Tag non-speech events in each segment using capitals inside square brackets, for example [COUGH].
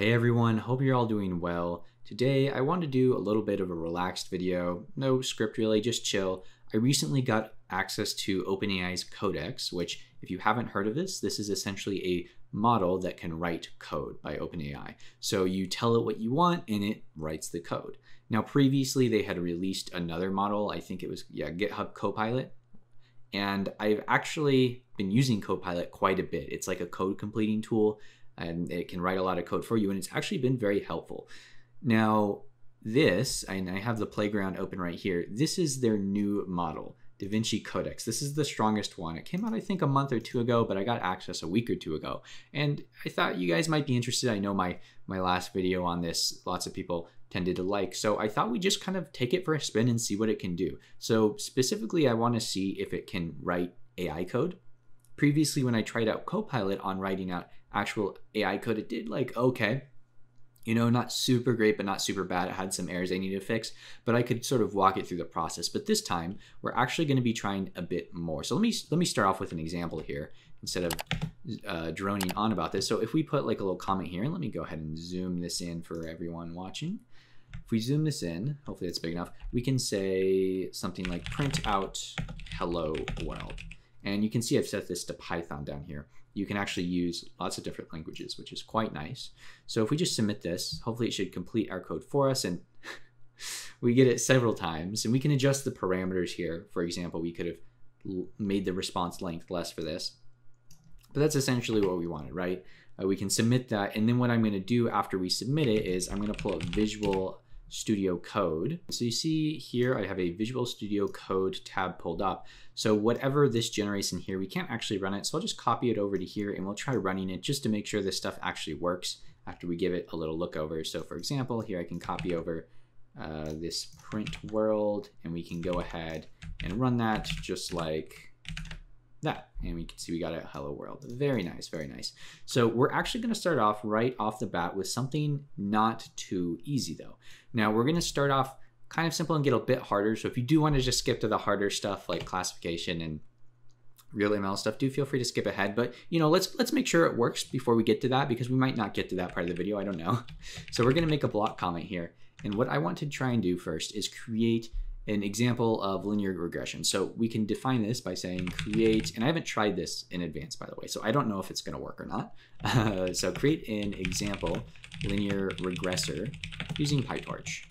Hey everyone, hope you're all doing well. Today I want to do a little bit of a relaxed video, no script really, just chill. I recently got access to OpenAI's Codex, which if you haven't heard of this, this is essentially a model that can write code by OpenAI. So you tell it what you want and it writes the code. Now previously they had released another model, I think it was yeah, GitHub Copilot, and I've actually been using Copilot quite a bit. It's like a code completing tool and it can write a lot of code for you and it's actually been very helpful. Now, this, and I have the playground open right here, this is their new model, DaVinci Codex. This is the strongest one. It came out, I think, a month or two ago, but I got access a week or two ago. And I thought you guys might be interested. I know my, my last video on this, lots of people tended to like. So I thought we'd just kind of take it for a spin and see what it can do. So specifically, I want to see if it can write AI code. Previously, when I tried out Copilot on writing out actual AI code, it did like okay. You know, not super great, but not super bad. It had some errors I needed to fix, but I could sort of walk it through the process. But this time, we're actually going to be trying a bit more. So let me let me start off with an example here instead of uh, droning on about this. So if we put like a little comment here, and let me go ahead and zoom this in for everyone watching. If we zoom this in, hopefully it's big enough, we can say something like print out hello world. And you can see I've set this to Python down here. You can actually use lots of different languages, which is quite nice. So if we just submit this, hopefully it should complete our code for us. And [LAUGHS] we get it several times. And we can adjust the parameters here. For example, we could have made the response length less for this. But that's essentially what we wanted, right? Uh, we can submit that. And then what I'm going to do after we submit it is I'm going to pull up Visual Studio Code. So you see here I have a Visual Studio Code tab pulled up. So whatever this generates in here, we can't actually run it. So I'll just copy it over to here and we'll try running it just to make sure this stuff actually works after we give it a little look over. So for example, here I can copy over uh, this print world and we can go ahead and run that just like that. And we can see we got a hello world. Very nice, very nice. So we're actually going to start off right off the bat with something not too easy though. Now we're going to start off kind of simple and get a bit harder. So if you do want to just skip to the harder stuff like classification and real ML stuff, do feel free to skip ahead. But you know, let's let's make sure it works before we get to that because we might not get to that part of the video. I don't know. [LAUGHS] So we're going to make a block comment here. And what I want to try and do first is create an example of linear regression. So we can define this by saying create, and I haven't tried this in advance, by the way, so I don't know if it's going to work or not. Uh, [LAUGHS] so create an example linear regressor using PyTorch.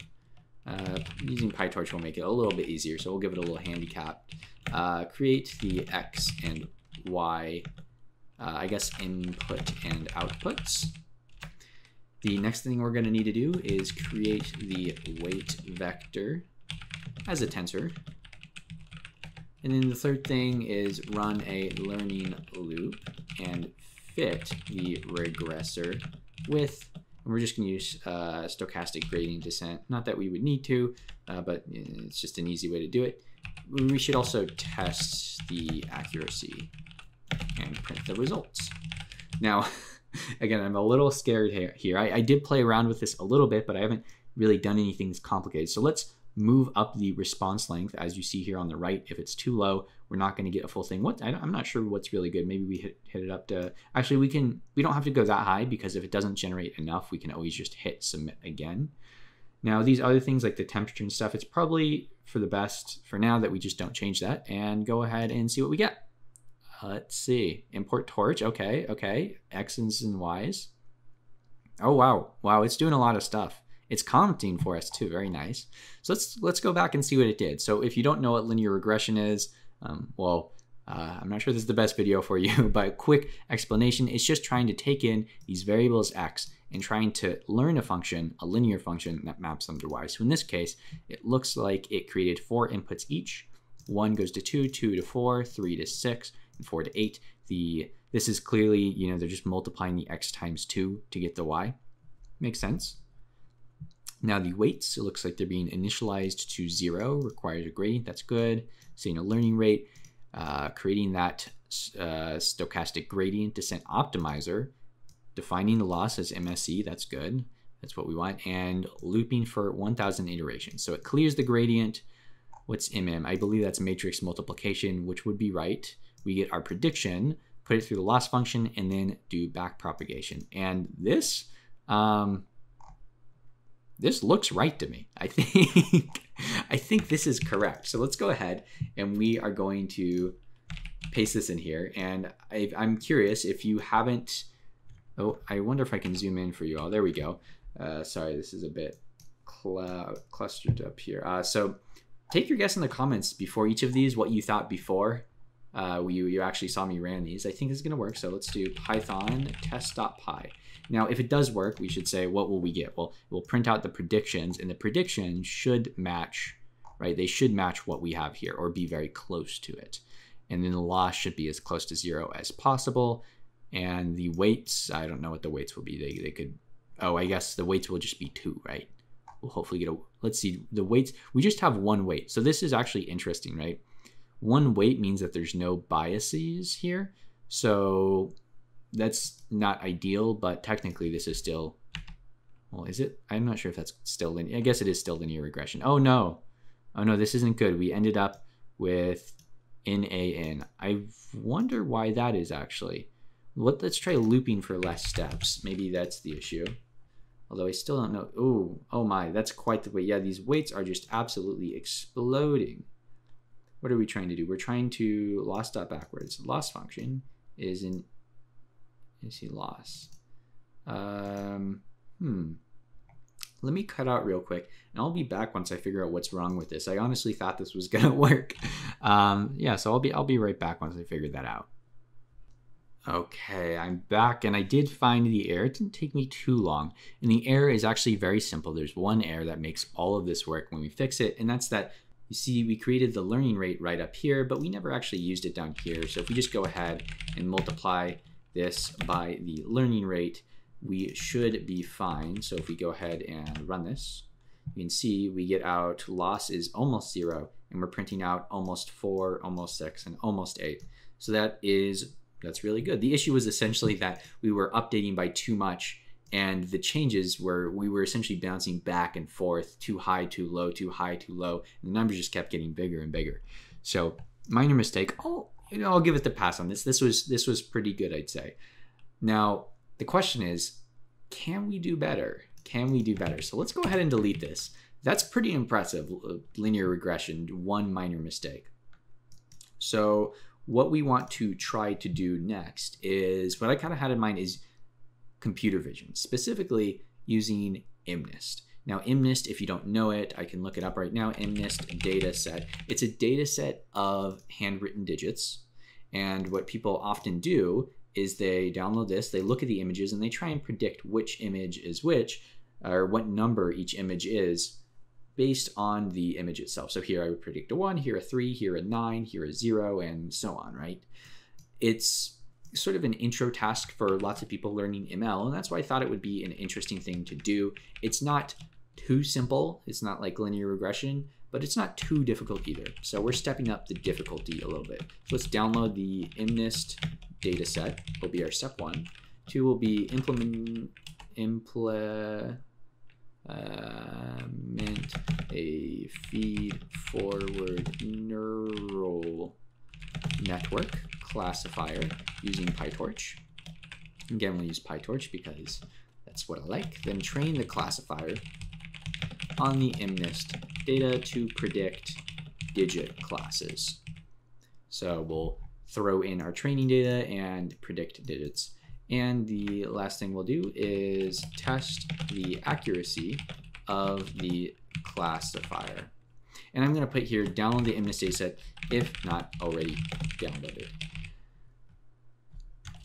Uh, using PyTorch will make it a little bit easier, so we'll give it a little handicap. Uh, create the x and y, uh, I guess input and outputs. The next thing we're going to need to do is create the weight vector as a tensor. And then the third thing is run a learning loop and fit the regressor with, and we're just going to use uh, stochastic gradient descent. Not that we would need to, uh, but it's just an easy way to do it. We should also test the accuracy and print the results. Now, [LAUGHS] again, I'm a little scared here. I, I did play around with this a little bit, but I haven't really done anything complicated. So let's move up the response length as you see here on the right. If it's too low, we're not going to get a full thing. What I, am not sure what's really good. Maybe we hit, hit it up to, actually we can, we don't have to go that high because if it doesn't generate enough, we can always just hit submit again. Now these other things like the temperature and stuff, it's probably for the best for now that we just don't change that and go ahead and see what we get. Let's see, import torch, okay, okay, X's and Y's. Oh wow, wow, it's doing a lot of stuff. It's commenting for us too, very nice. So let's let's go back and see what it did. So if you don't know what linear regression is, um, well, uh, I'm not sure this is the best video for you, [LAUGHS] but a quick explanation, it's just trying to take in these variables x and trying to learn a function, a linear function that maps them to y. So in this case, it looks like it created four inputs each. One goes to two, two to four, three to six, and four to eight. The This is clearly, you know, they're just multiplying the x times two to get the y. Makes sense. Now the weights, it looks like they're being initialized to zero, requires a gradient, that's good. Setting a learning rate, uh, creating that uh, stochastic gradient descent optimizer, defining the loss as MSE, that's good. That's what we want, and looping for 1000 iterations. So it clears the gradient. What's MM? I believe that's matrix multiplication, which would be right. We get our prediction, put it through the loss function, and then do back propagation. And this Um, this looks right to me. I think [LAUGHS] I think this is correct. So let's go ahead and we are going to paste this in here. And I, am curious if you haven't. Oh, I wonder if I can zoom in for you all. There we go. Uh, sorry, this is a bit cl clustered up here. Uh, so take your guess in the comments before each of these what you thought before uh, you, you actually saw me ran these. I think this is going to work. So let's do python test.py. Now, if it does work, we should say, what will we get? Well, we'll print out the predictions, and the predictions should match, right? They should match what we have here or be very close to it. And then the loss should be as close to zero as possible. And the weights, I don't know what the weights will be. They, they could, oh, I guess the weights will just be two, right? We'll hopefully get a, let's see, the weights, we just have one weight. So this is actually interesting, right? One weight means that there's no biases here. So that's not ideal, but technically this is still, well, is it? I'm not sure if that's still linear. I guess it is still linear regression. Oh no. Oh no, this isn't good. We ended up with NAN. I wonder why that is actually. Let, let's try looping for less steps. Maybe that's the issue. Although I still don't know. Oh, oh my, that's quite the way. Yeah, these weights are just absolutely exploding. What are we trying to do? We're trying to loss dot backwards. Loss function is in is he loss? Um, hmm. Let me cut out real quick, and I'll be back once I figure out what's wrong with this. I honestly thought this was [LAUGHS] gonna work. Um, yeah, so I'll be I'll be right back once I figure that out. Okay, I'm back, and I did find the error. It didn't take me too long, and the error is actually very simple. There's one error that makes all of this work when we fix it, and that's that you see we created the learning rate right up here, but we never actually used it down here. So if we just go ahead and multiply this by the learning rate, we should be fine. So if we go ahead and run this, you can see we get out loss is almost zero, and we're printing out almost four, almost six, and almost eight. So that is, that's really good. The issue was essentially that we were updating by too much and the changes were we were essentially bouncing back and forth too high too low too high too low and the numbers just kept getting bigger and bigger so minor mistake oh you know, I'll give it the pass on this. This was this was pretty good, I'd say. Now the question is, can we do better? Can we do better? So let's go ahead and delete this. That's pretty impressive. Uh, linear regression, one minor mistake. So what we want to try to do next is what I kind of had in mind is computer vision, specifically using MNIST. Now, MNIST, if you don't know it, I can look it up right now. MNIST data set. It's a data set of handwritten digits. And what people often do is they download this, they look at the images, and they try and predict which image is which, or what number each image is based on the image itself. So here I would predict a 1, here a 3, here a 9, here a 0, and so on, right? It's sort of an intro task for lots of people learning ML, and that's why I thought it would be an interesting thing to do. It's not too simple, it's not like linear regression, but it's not too difficult either. So we're stepping up the difficulty a little bit. So let's download the MNIST data dataset, will be our step one. Two will be implement, implement uh, a feed forward neural network classifier using PyTorch. Again, we'll use PyTorch because that's what I like. Then train the classifier on the MNIST data to predict digit classes. So we'll throw in our training data and predict digits. And the last thing we'll do is test the accuracy of the classifier. And I'm going to put here download the MNIST dataset if not already downloaded.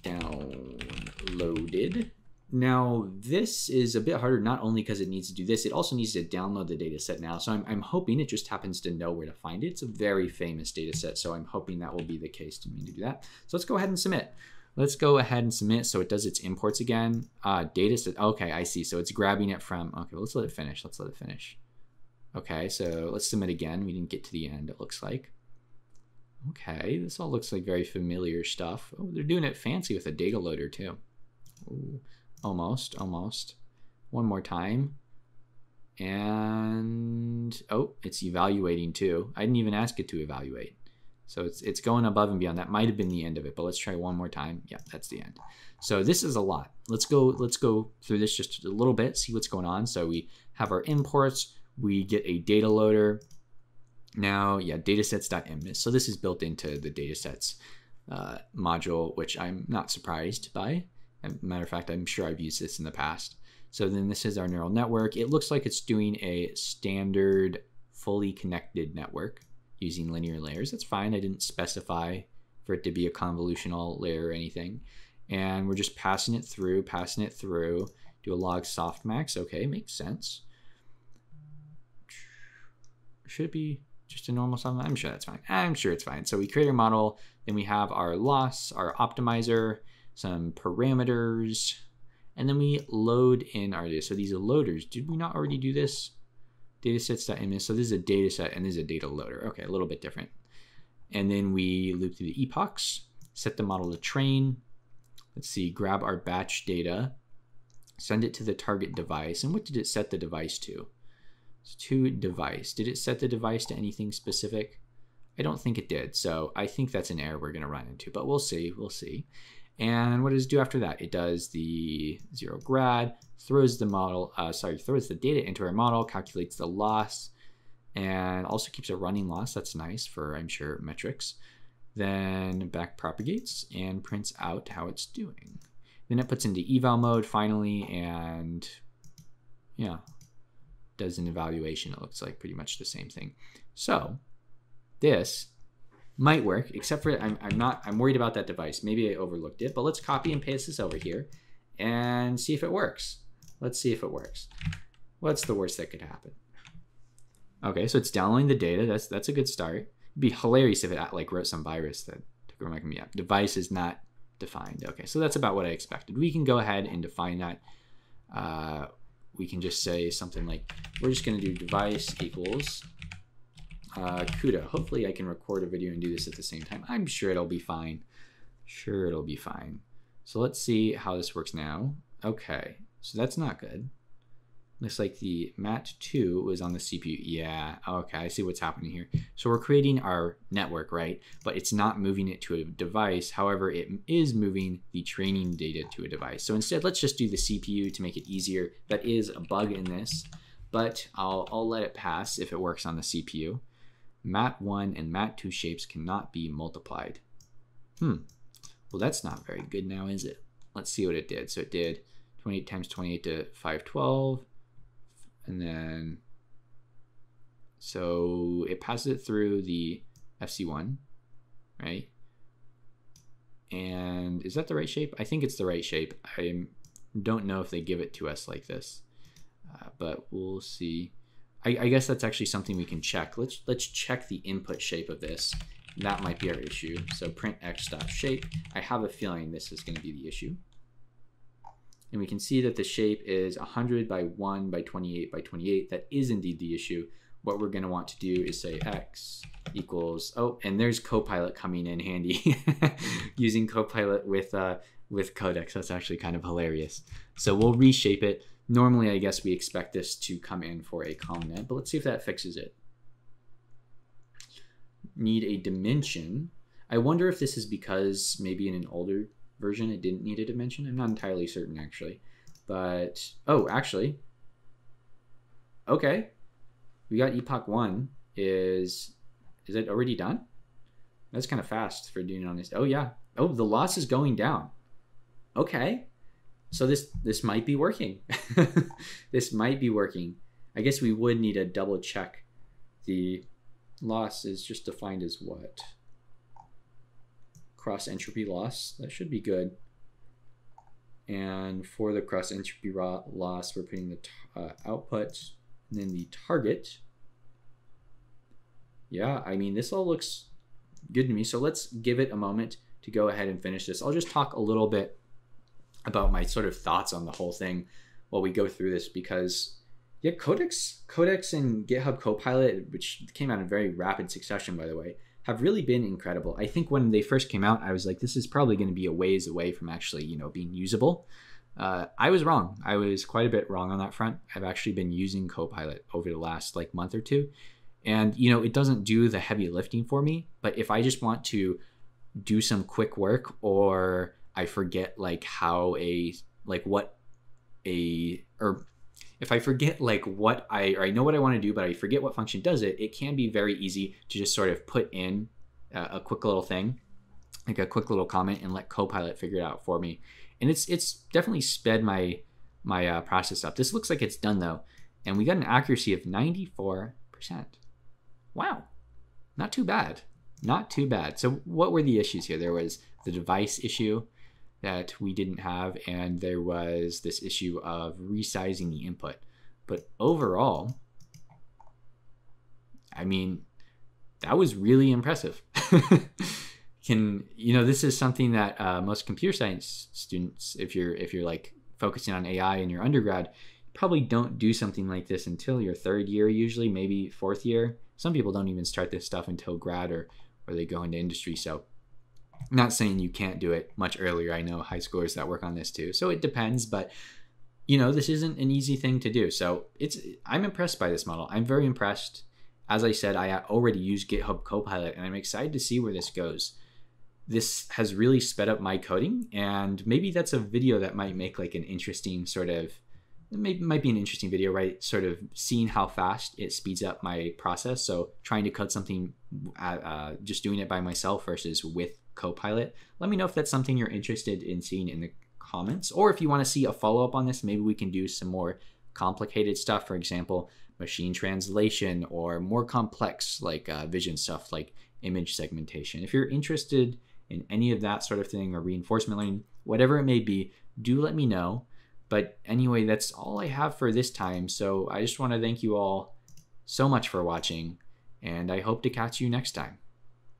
Downloaded. Now, this is a bit harder not only because it needs to do this, it also needs to download the data set now. So I'm, I'm hoping it just happens to know where to find it. It's a very famous data set, so I'm hoping that will be the case to me to do that. So let's go ahead and submit. Let's go ahead and submit so it does its imports again. Uh, data set, okay, I see. So it's grabbing it from, okay, let's let it finish. Let's let it finish. Okay, so let's submit again. We didn't get to the end, it looks like. Okay, this all looks like very familiar stuff. Oh, they're doing it fancy with a data loader too. Ooh, almost, almost. One more time. And, oh, it's evaluating too. I didn't even ask it to evaluate. So it's it's going above and beyond. That might have been the end of it, but let's try one more time. Yeah, that's the end. So this is a lot. Let's go let's go through this just a little bit, see what's going on. So we have our imports, we get a data loader. Now, yeah, datasets.mnist. So this is built into the datasets uh, module, which I'm not surprised by. Matter of fact, I'm sure I've used this in the past. So then this is our neural network. It looks like it's doing a standard fully connected network using linear layers. That's fine. I didn't specify for it to be a convolutional layer or anything. And we're just passing it through, passing it through, do a log softmax. Okay, makes sense. Should it be just a normal softmax? I'm sure that's fine. I'm sure it's fine. So we create our model, then we have our loss, our optimizer, some parameters, and then we load in our data. So these are loaders. Did we not already do this? datasets.mnist. So this is a data set and this is a data loader. Okay, a little bit different. And then we loop through the epochs, set the model to train. Let's see, grab our batch data, send it to the target device. And what did it set the device to? It's to device. Did it set the device to anything specific? I don't think it did. So I think that's an error we're going to run into, but we'll see. We'll see. And what does it do after that? It does the zero grad, throws the model, uh, sorry, throws the data into our model, calculates the loss, and also keeps a running loss. That's nice for, I'm sure, metrics. Then back propagates and prints out how it's doing. Then it puts into eval mode finally, and yeah, does an evaluation. It looks like pretty much the same thing. So this might work, except for I'm, I'm not, I'm worried about that device. Maybe I overlooked it, but let's copy and paste this over here and see if it works. Let's see if it works. What's the worst that could happen? Okay, so it's downloading the data. That's that's a good start. It'd be hilarious if it like wrote some virus that took remake me up. Device is not defined. Okay, so that's about what I expected. We can go ahead and define that. Uh, we can just say something like, we're just going to do device equals uh, CUDA. Hopefully I can record a video and do this at the same time. I'm sure it'll be fine. Sure it'll be fine. So let's see how this works now. Okay, so that's not good. Looks like the MAT2 was on the CPU. Yeah, okay, I see what's happening here. So we're creating our network, right? But it's not moving it to a device. However, it is moving the training data to a device. So instead, let's just do the CPU to make it easier. That is a bug in this, but I'll, I'll let it pass if it works on the CPU. MAT1 and MAT2 shapes cannot be multiplied. Hmm. Well, that's not very good now, is it? Let's see what it did. So it did 28 times 28 to 512. And then, so it passes it through the FC1, right? And is that the right shape? I think it's the right shape. I don't know if they give it to us like this, uh, but we'll see. I, I guess that's actually something we can check. Let's let's check the input shape of this. That might be our issue. So print x dot shape. I have a feeling this is going to be the issue. And we can see that the shape is 100 by 1 by 28 by 28. That is indeed the issue. What we're going to want to do is say x equals, oh, and there's Copilot coming in handy. [LAUGHS] Using Copilot with, uh, with Codex. That's actually kind of hilarious. So we'll reshape it. Normally, I guess we expect this to come in for a ConvNet, but let's see if that fixes it. Need a dimension. I wonder if this is because maybe in an older version it didn't need a dimension. I'm not entirely certain actually. But, oh, actually, okay. We got epoch 1 is, is it already done? That's kind of fast for doing on this. Oh yeah. Oh, the loss is going down. Okay. So this this might be working. [LAUGHS] this might be working. I guess we would need to double check the loss is just defined as what? Cross entropy loss. That should be good. And for the cross entropy loss, we're putting the uh, output and then the target. Yeah, I mean, this all looks good to me. So let's give it a moment to go ahead and finish this. I'll just talk a little bit about my sort of thoughts on the whole thing while we go through this because yeah, Codex, Codex and GitHub Copilot, which came out in very rapid succession, by the way, have really been incredible. I think when they first came out, I was like, this is probably going to be a ways away from actually, you know, being usable. Uh, I was wrong. I was quite a bit wrong on that front. I've actually been using Copilot over the last like month or two, And, you know, it doesn't do the heavy lifting for me. But if I just want to do some quick work or I forget like how a, like what a, or if I forget like what I, or I know what I want to do, but I forget what function does it, it can be very easy to just sort of put in a, a quick little thing, like a quick little comment and let Copilot figure it out for me. And it's, it's definitely sped my, my uh, process up. This looks like it's done though. And we got an accuracy of 94%. Wow, not too bad. Not too bad. So, what were the issues here? There was the device issue that we didn't have, and there was this issue of resizing the input. But overall, I mean, that was really impressive. [LAUGHS] Can you know this is something that uh, most computer science students, if you're if you're like focusing on AI in your undergrad, probably don't do something like this until your third year, usually maybe fourth year. Some people don't even start this stuff until grad or or they go into industry. So I'm not saying you can't do it much earlier. I know high schoolers that work on this too. So it depends, but you know, this isn't an easy thing to do. So it's I'm impressed by this model. I'm very impressed. As I said, I already use GitHub Copilot and I'm excited to see where this goes. This has really sped up my coding and maybe that's a video that might make like an interesting sort of it might be an interesting video, right? Sort of seeing how fast it speeds up my process. So trying to code something, uh, uh, just doing it by myself versus with Copilot. Let me know if that's something you're interested in seeing in the comments, or if you want to see a follow up on this, maybe we can do some more complicated stuff. For example, machine translation or more complex like uh, vision stuff like image segmentation. If you're interested in any of that sort of thing or reinforcement learning, whatever it may be, do let me know. But anyway, that's all I have for this time. So I just want to thank you all so much for watching, and I hope to catch you next time.